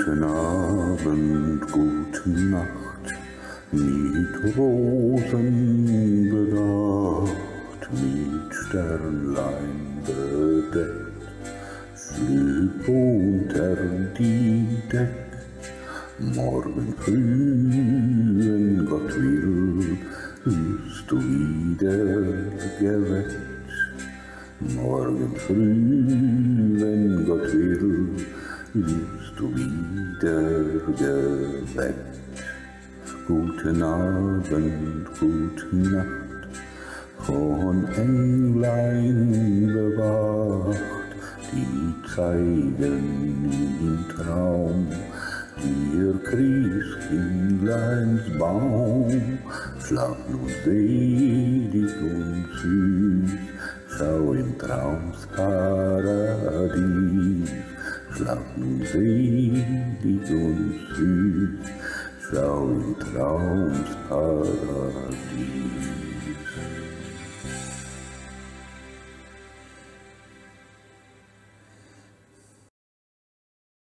Guten Abend, gute Nacht, mit Rosen bedacht, mit Sternlein bedeckt, schlüpf unter die Deck. Morgen früh, wenn Gott will, wirst du wieder geweckt. Morgen früh, wirst du wieder geweckt. Guten Abend, gute Nacht, von Englein bewacht, die zeigen im Traum. Dir Christkindleins Baum. Schlaf nun selig und süß, schau im Traums Schlaf nun selig und süß, schau im Traums Paradies.